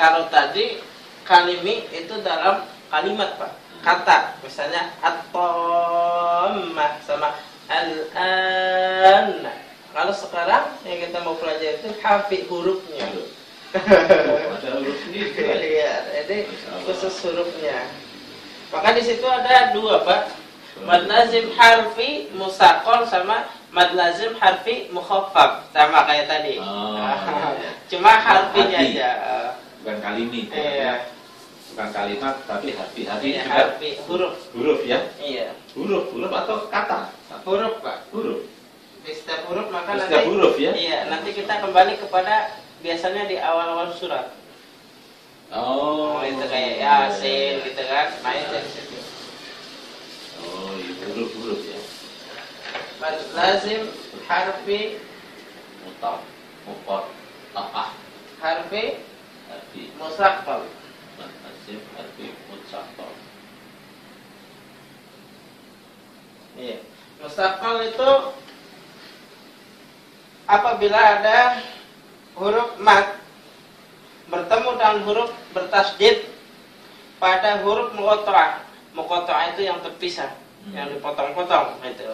kalau tadi kalimi itu dalam kalimat pak. Kata misalnya atomah sama al-an kalau sekarang yang kita mau pelajari itu hafi hurufnya. Ada huruf sendiri. iya jadi khusus hurufnya. Maka di situ ada dua pak. Mad lazim harfi musakol sama mad lazim harfi mukhaffaf. Sama kayak tadi. Oh, iya. cuma harfinya Harfi. aja Bukan kalimi. iya Bukan kalimat tapi harfi. Harfi Iya, juga harfi huruf huruf ya. iya Huruf, huruf atau kata? huruf pak Huruf. di setiap huruf maka Di nanti setiap huruf ya. iya nanti kita kembali kepada biasanya di awal-awal surat Oh, oh, itu kayak yasin gitu kan nah situ Oh, iya, huruf-huruf ya. Mad lazim harfi Mutar, tapah, harfi harfi, musaqqal lazim, harfi, mutsakor. iya itu apabila ada huruf mad bertemu dengan huruf bertasdid pada huruf muqatta'ah muqatta'ah itu yang terpisah yang dipotong-potong itu.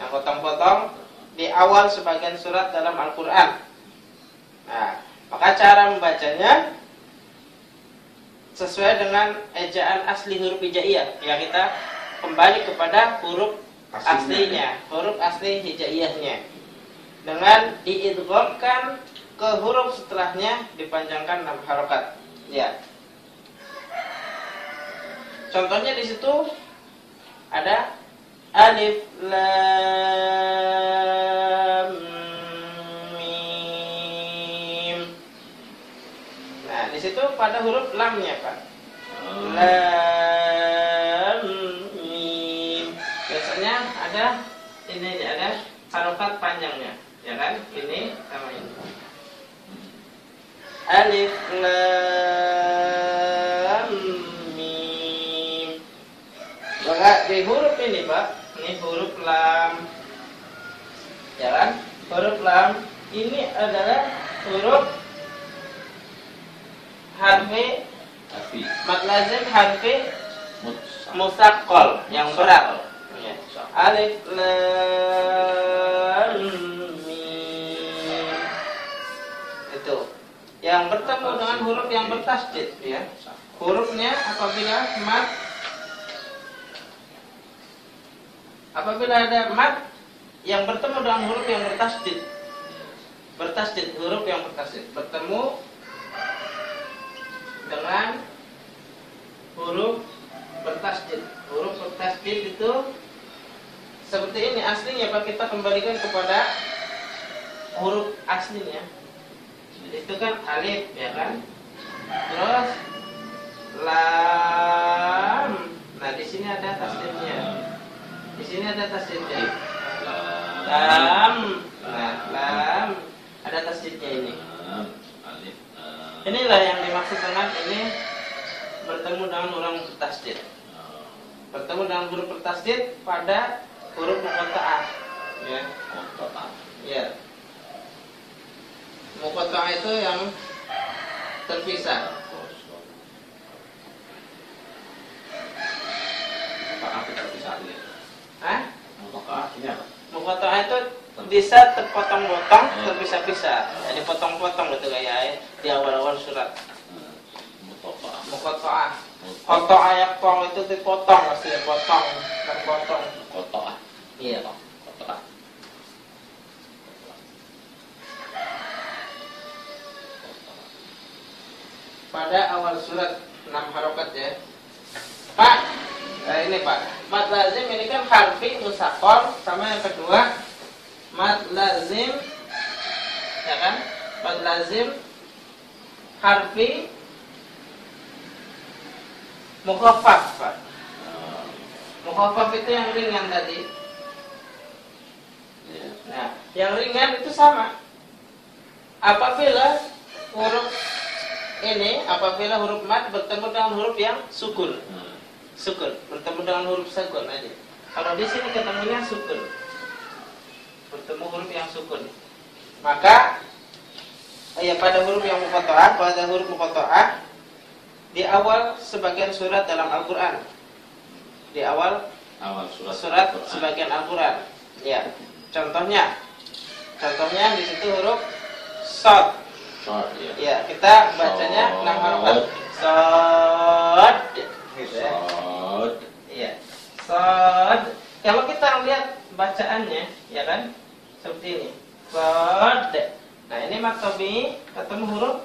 Yang potong-potong di awal sebagian surat dalam Al-Quran. Nah maka cara membacanya sesuai dengan ejaan asli huruf hijaiyah ya kita kembali kepada huruf Aslinya. aslinya huruf asli hijaiyahnya. Dengan diidghamkan ke huruf setelahnya dipanjangkan 6 harokat. Ya. Contohnya di situ ada alif lam pada huruf lamnya pak Oh, lam mim. Biasanya ada ini ada harokat panjangnya ya kan? Ini sama ini. Alif lam mim. Maka di huruf ini pak ini huruf lam. Ya kan? Huruf lam ini adalah huruf harfi, mat lazim mutsak, musaqqal yang berat Ya. Musak. alif lam mim. Itu. Yang bertemu dengan huruf yang bertasdid ya. Hurufnya apabila mat apabila ada mat yang bertemu dengan huruf yang bertasdid bertasdid huruf yang bertasdid bertemu dengan huruf bertasdid. Huruf bertasdid itu seperti ini. Aslinya Pak kita kembalikan kepada huruf aslinya. Itu kan alif ya kan? Terus lam. Nah di sini ada tasdidnya. Di sini ada tasdidnya. Lam. Nah lam. Ada tasdidnya ini. Inilah yang dimaksud dengan ini bertemu dengan orang Oh, bertemu dengan huruf bertasdid pada huruf muqatta'ah ya ya muqatta'ah itu yang terpisah. Hah? Kotak ini apa? Muqatta'ah itu bisa terpotong-potong terpisah-pisah. Jadi potong-potong gitu kayak di awal-awal surat. Mutoka. muqatta'ah Kotok ayak tong itu dipotong pasti dipotong terpotong. Kotak. iya Kotak. pada awal surat 6 harokat ya. Pak eh, ini Pak. Mad lazim ini kan harfi musakor sama yang kedua Mad lazim ya kan Mad lazim harfi mukhaffaf Pak mukhaffaf itu yang ringan tadi Ya. Nah, yang ringan itu sama. Apabila huruf ini, apabila huruf mat bertemu dengan huruf yang sukun, Hmm. sukun bertemu dengan huruf sukun aja. Kalau di sini ketemunya sukun, bertemu huruf yang sukun, maka ya pada huruf yang muqatta'ah, pada huruf muqatta'ah di awal sebagian surat dalam Al-Qur'an. Di awal Awal surat. surat Al-Quran. sebagian Al-Qur'an. Ya. Contohnya contohnya di situ huruf shad. Short, ya. Ya, kita bacanya enam harakat. Shad. Gitu ya. Shad. Kalau kita lihat bacaannya, ya kan? Seperti ini. Shad. Nah, ini maktabi ketemu huruf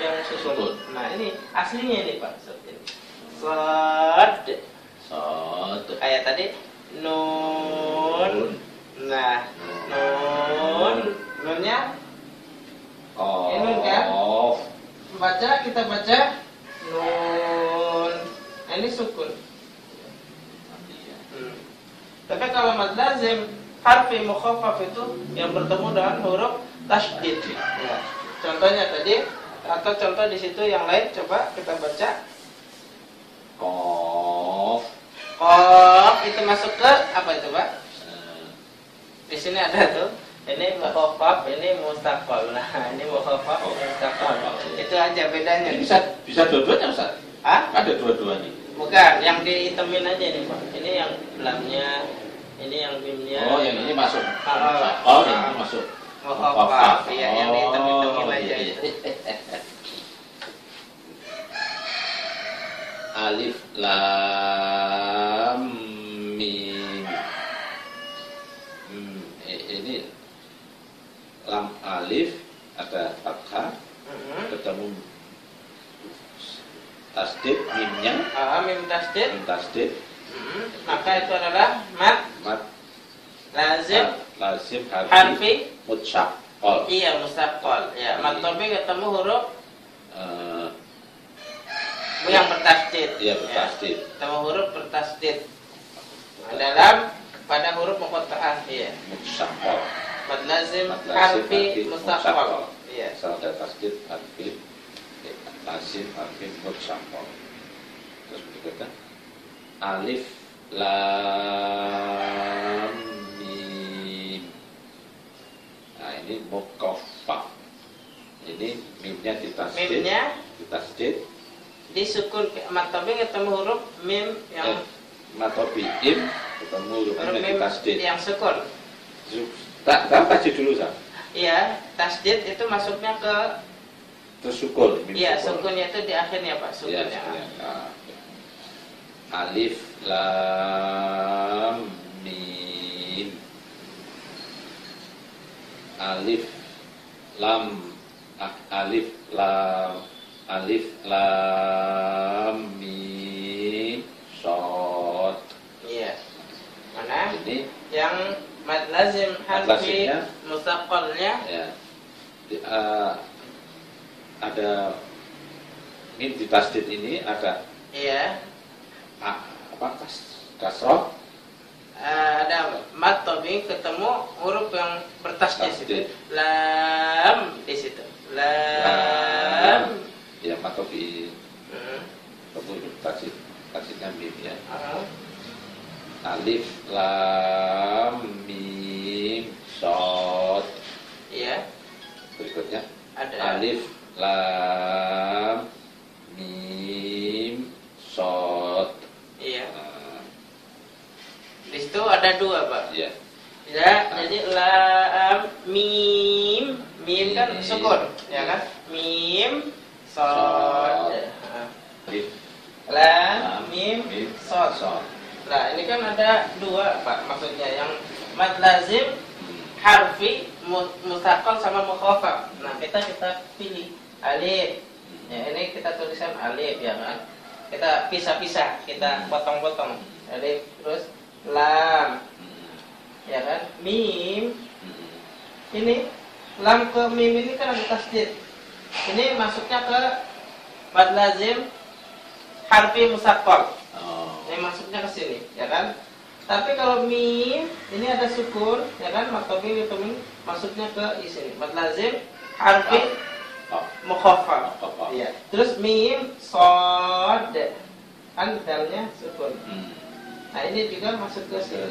yang. Sukun. Nah, ini aslinya ini, Pak, seperti ini. Shad. Short. Kayak tadi nun. Nah, nun. Nunnya Kof. Ini kan? baca kita baca nun. Nah, ini sukun. Hmm. Tapi kalau mad lazim harfi mukhaffaf itu yang bertemu dengan huruf tasydid. Ya. Contohnya tadi atau contoh di situ yang lain coba kita baca Kof. qaf itu masuk ke apa itu, Pak? Eh, Di sini ada tuh. Ini mukhaffaf, ini mustaqal. Nah, ini mukhaffaf, Oh, mustaqal. mustaqal. Itu aja bedanya. Bisa bisa dua-duanya Ustaz. Hah? Ada dua-duanya. Bukan, yang dihitemin aja nih, Pak. Ini yang lamnya, ini yang mimnya. Oh, yang ini masuk. Ah. Oh, yang ini masuk. Mukhaffaf, iya, yang Oh, dihitem-hitemin aja iya, itu. iya. Alif lam mim. Hmm, i- ini lam alif ada fathah Mhm. ketemu tasdid mimnya Ah, mim tasdid. mim tasdid Mhm. Maka itu adalah mat mat lazim lazim harfi harfi mutsaqqal iya mustaqal. Ya, mat tobi ketemu huruf Eh, yang bertasdid. iya Ya, bertasdid Ketemu huruf bertasdid. Nah, dalam pada huruf muqatta'ah iya. mutsaqqal Mad lazim harfi mustaqal. Iya. asal ada tasdid harfi eh, lazim harfi mutsaqqal terus berikutnya. Alif lam mim. Nah ini mukaffaf ini mimnya ditasdid Mimnya? Ditasdid disukun mat tobi ketemu huruf mim yang eh, matobi im ketemu huruf hurufnya mim ditasdid yang sukun. tak tak tasdid dulu sah Iya, tasdid itu masuknya ke terus sukun iya sukunnya itu di akhirnya Pak, Ya, sukunnya. ya. Alif lam mim. Alif lam ah, alif lam alif lam mim shot. Iya. Mana? Ini Yang mad lazim harfi lazimnya. mustaqalnya ya di- eh, ada mim di tasdid ini ada iya ah, apa kas kasroh eh, ada mad tobi ketemu huruf yang bertasdid Tasdid. situ. Lam di situ. Lam. ya atau di Hmm. tasdid tasdidnya mim ya Ah. alif lam mim shot Iya, berikutnya ada. alif lam mim shot Iya. Nah, Di situ ada dua, Pak. ya Ya, jadi lam mim mim kan sukun, ya kan? Mim Sod. sod. Ah. alif Lam mim mim sod. shot Nah, ini kan ada dua, Pak, maksudnya yang mad lazim Hmm. harfi mu- mustaqal sama mukhaffaf. Nah, kita kita pilih alif. Ya, ini kita tulisan alif ya kan. Kita pisah-pisah, kita potong-potong. Alif terus lam, Hmm. ya kan? Mim Hmm. ini lam ke mim ini kan ada tasdid. Ini masuknya ke mad lazim harfi musaqqal. Oh. Ini masuknya ke sini, ya kan? Tapi kalau mim ini ada sukun, ya kan? Maktobi itu masuknya ke sini. Mad lazim harfi. Mukhaffaf. Iya. Terus mim sod kan dalnya sukun. Hmm. Nah, ini juga masuk ke sini.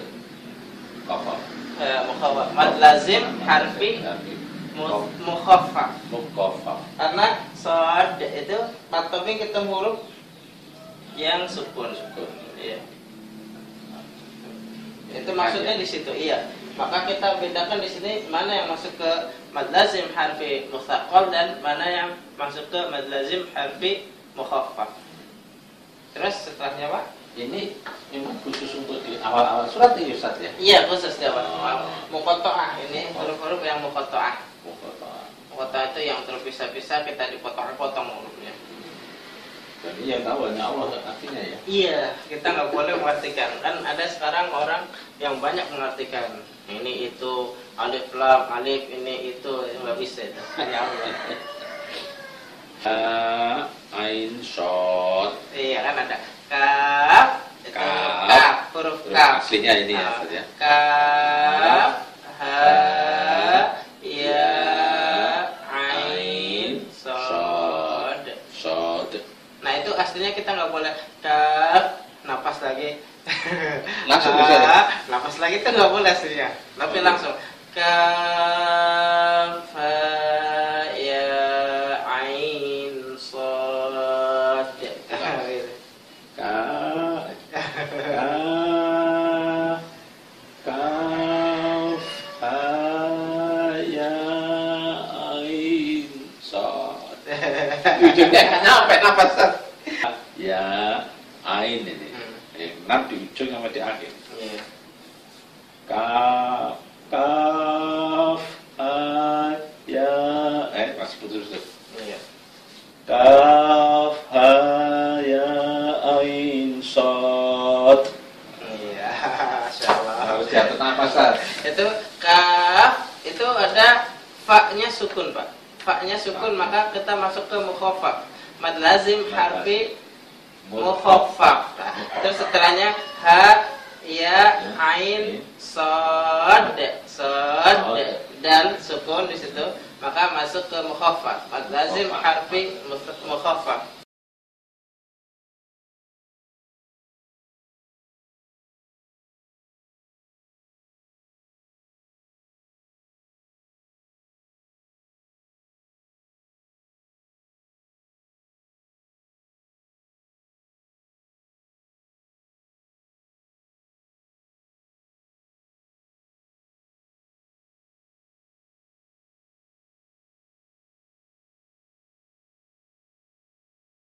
Apa? Eh, mukhaffaf. Mad lazim harfi mu- mukhaffaf. Mukhaffaf. Karena sod itu matobing kita huruf yang sukun. Sukun. Iya. Itu maksudnya di situ, iya. Maka kita bedakan di sini mana yang masuk ke mad lazim harfi mustaqal dan mana yang masuk ke mad lazim harfi mukhaffaf. Terus setelahnya Pak? Ini memang khusus untuk di awal-awal surat ini Ustaz ya. Iya khusus di awal. Oh. Mukotoah ini huruf-huruf yang mukotoah. Mukhaffaf. Mukotoah itu yang terpisah-pisah kita dipotong-potong hurufnya. Ini yang tahu hanya Allah artinya ya. Iya, kita nggak boleh mengartikan. Kan ada sekarang orang yang banyak mengartikan. Ini itu alif lam, alif ini itu nggak bisa itu. Hanya Allah. Ain, shot. Iya kan ada kaf, Kaf. huruf kaf. aslinya ini ya, Ah, ya. Kaf, lagi itu nggak boleh aslinya. Tapi Oh, iya. langsung kaf, ha, ya, ain, sod. Gitu. Ka, ka, kaf, ya, ain. Ujungnya nggak nyampe nafas. Ya, ain ini. Hmm. Eh, enam di ujung sama di akhir. Iya. Kaf, kaf, ha, ya, eh masih putus tuh. Iya. Kaf, ha, ya, ain, shot. Iya. Harus jatuh nafas Ustaz. Itu kaf itu ada fa-nya sukun, Pak. Fa-nya sukun maka kita masuk ke mukhaffaf. Mad lazim harfi mukhaffaf. Nah, terus setelahnya ha ya ain sod sod dan sukun di situ maka masuk ke mukhaffaf. Lazim harfi mukhaffaf.